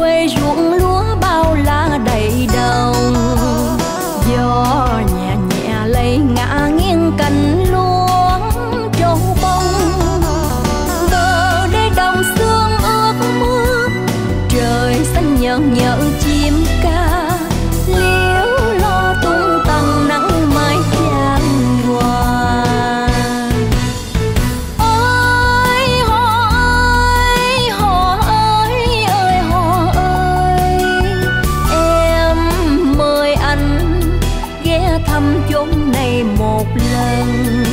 quê ruộng lúa thăm chốn này một lần.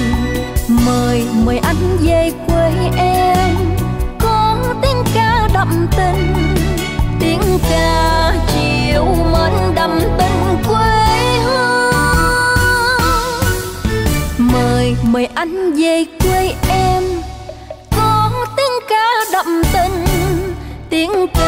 Mời mời anh về quê em. Có tiếng ca đậm tình, tiếng ca chiều mến đậm tình quê hương. Mời mời anh về quê em. Có tiếng ca đậm tình, tiếng ca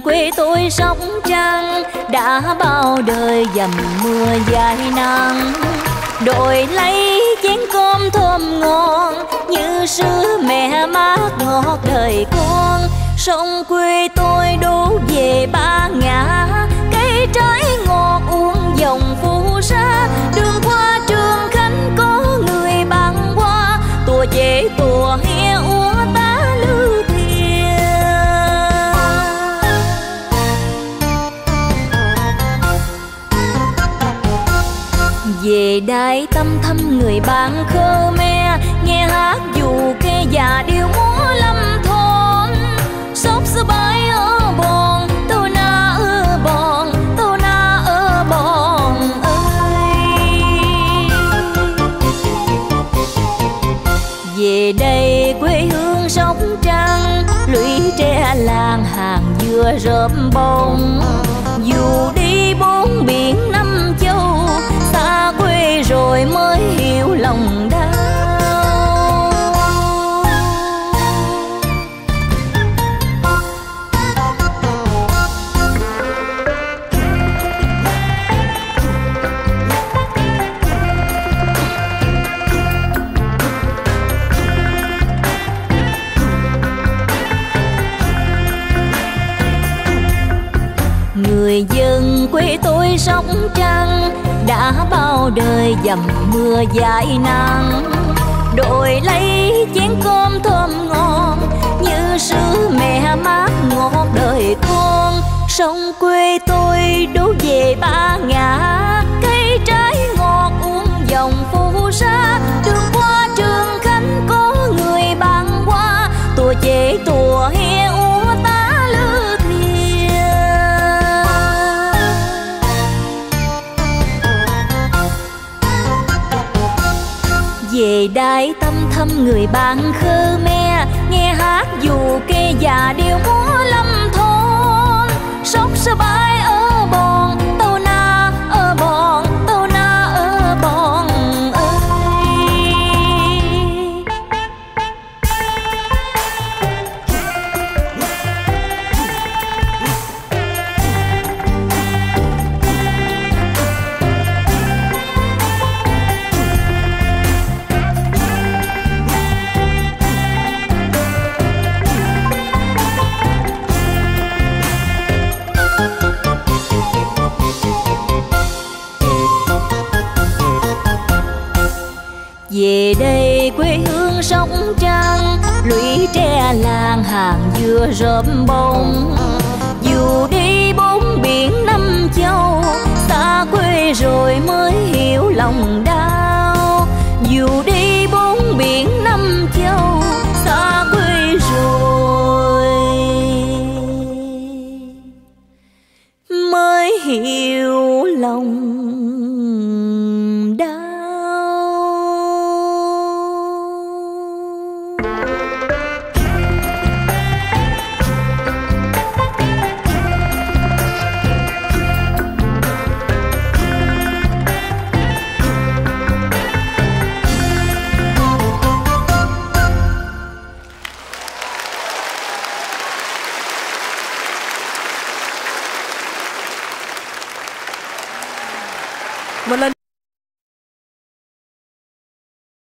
quê tôi sóng trăng, Đã bao đời dầm mưa dài nắng. Đội lấy chén cơm thơm ngon, Như xưa mẹ mát ngọt đời con Sông quê về đây tâm thăm người bạn khơ me, nghe hát dù kê già điêu múa lâm thôn sốt sơ bãi ở bòn tôi na ơ bòn tôi na ơ bòn ơi. Về đây quê hương sóc trăng, lũy tre làng hàng dừa rợp bông dù đi bốn biển năm người dân quê tôi sóng trăng, đã bao đời dầm mưa dài nắng. Đội lấy chén cơm thơm ngon, như sứ mẹ mát ngọt đời con sông quê tôi đổ về ba về đại tâm thăm người bạn khơ me. Nghe hát dù kê già điệu múa lâm thôn. Sóc sơ bãi ơi về quê hương sông trăng lũy tre làng hàng dừa rợp bông dù đi bốn biển năm châu, xa quê rồi mới hiểu lòng đau. Dù đi bốn biển năm châu, xa quê rồi mới hiểu lòng